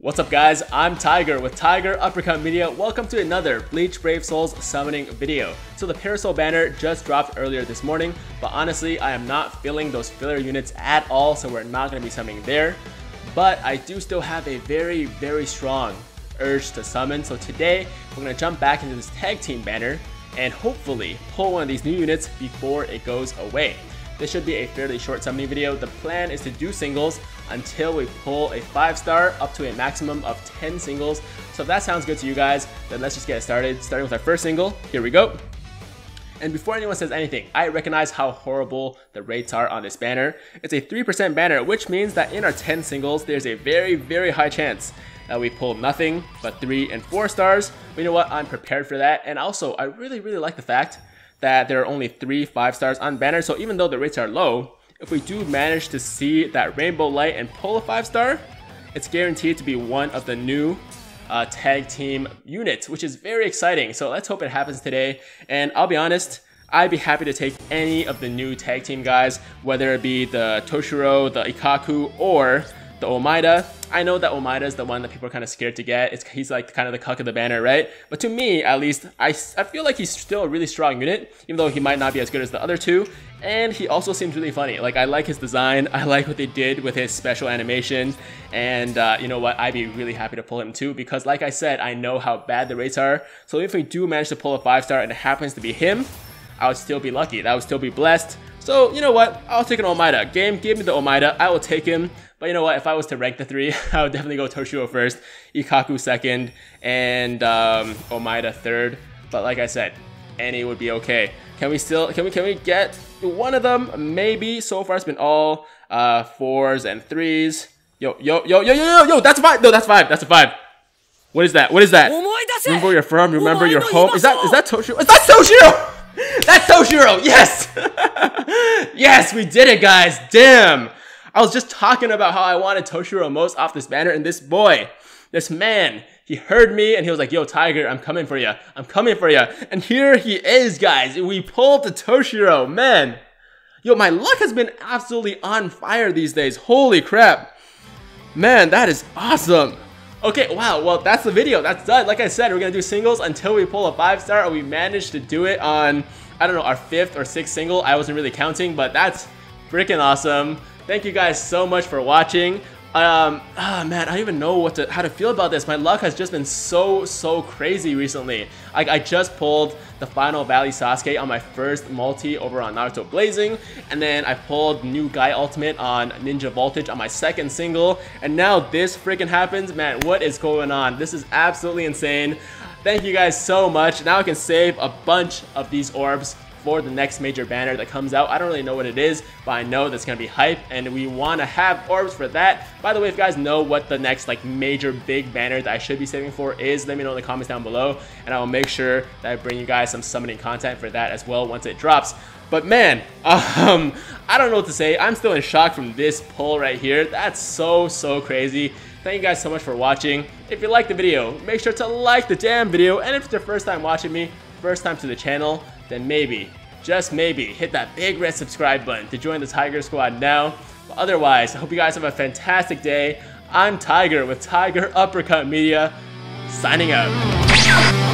What's up guys, I'm Tiger with Tiger Uppercut Media. Welcome to another Bleach Brave Souls summoning video. So the Parasol banner just dropped earlier this morning, but honestly I am not filling those filler units at all, so we're not going to be summoning there. But I do still have a very, very strong urge to summon, so today we're going to jump back into this tag team banner and hopefully pull one of these new units before it goes away. This should be a fairly short summoning video. The plan is to do singles until we pull a 5 star up to a maximum of 10 singles. So if that sounds good to you guys, then let's just get started. Starting with our first single, here we go. And before anyone says anything, I recognize how horrible the rates are on this banner. It's a 3% banner, which means that in our 10 singles, there's a very, very high chance that we pull nothing but 3 and 4 stars. But you know what? I'm prepared for that. And also, I really, really like the fact that there are only three five stars on banner. So even though the rates are low, if we do manage to see that rainbow light and pull a five star, it's guaranteed to be one of the new uh, tag team units, which is very exciting. So let's hope it happens today. And I'll be honest, I'd be happy to take any of the new tag team guys, whether it be the Toshiro, the Ikkaku, or the Omaeda. I know that Omaeda is the one that people are kind of scared to get. It's, he's like kind of the cuck of the banner, right? But to me, at least, I, I feel like he's still a really strong unit, even though he might not be as good as the other two. And he also seems really funny. Like, I like his design. I like what they did with his special animation. And uh, you know what? I'd be really happy to pull him too, because like I said, I know how bad the rates are. So if we do manage to pull a 5-star and it happens to be him, I would still be lucky. That would still be blessed. So, you know what? I'll take an Omaeda. Game, give me the Omaeda. I will take him. But you know what? If I was to rank the three, I would definitely go Toshiro first, Ikkaku second, and um, Omaeda third. But like I said, any would be okay. Can we still, can we, can we get one of them? Maybe. So far it's been all uh, fours and threes. Yo, yo, yo, yo, yo, yo, yo, that's five. No, that's five. That's a five. What is that? What is that? Remember your firm, you remember your home. Is that, is that Toshiro? Is that Toshiro? That's Toshiro! Yes! yes, we did it, guys! Damn! I was just talking about how I wanted Toshiro most off this banner, and this boy, this man, he heard me and he was like, yo, Tiger, I'm coming for you. I'm coming for you. And here he is, guys. We pulled the Toshiro, man. Yo, my luck has been absolutely on fire these days. Holy crap. Man, that is awesome. Okay, wow, well, that's the video. That's done. Like I said, we're going to do singles until we pull a 5-star, and we managed to do it on, I don't know, our 5th or 6th single. I wasn't really counting, but that's freaking awesome. Thank you guys so much for watching. Um, oh man, I don't even know what to, how to feel about this. My luck has just been so, so crazy recently. Like, I just pulled the final Valley Sasuke on my first multi over on Naruto Blazing, and then I pulled New Guy Ultimate on Ninja Voltage on my second single, and now this freaking happens? Man, what is going on? This is absolutely insane. Thank you guys so much. Now I can save a bunch of these orbs the next major banner that comes out. I don't really know what it is, but I know that's going to be hype, and we want to have orbs for that. By the way, if you guys know what the next like major big banner that I should be saving for is, let me know in the comments down below, and I will make sure that I bring you guys some summoning content for that as well once it drops. But man, um, I don't know what to say. I'm still in shock from this pull right here. That's so, so crazy. Thank you guys so much for watching. If you liked the video, make sure to like the damn video. And if it's your first time watching me, first time to the channel, then maybe, just maybe, hit that big red subscribe button to join the Tiger Squad now. But otherwise, I hope you guys have a fantastic day. I'm Tiger with Tiger Uppercut Media, signing out.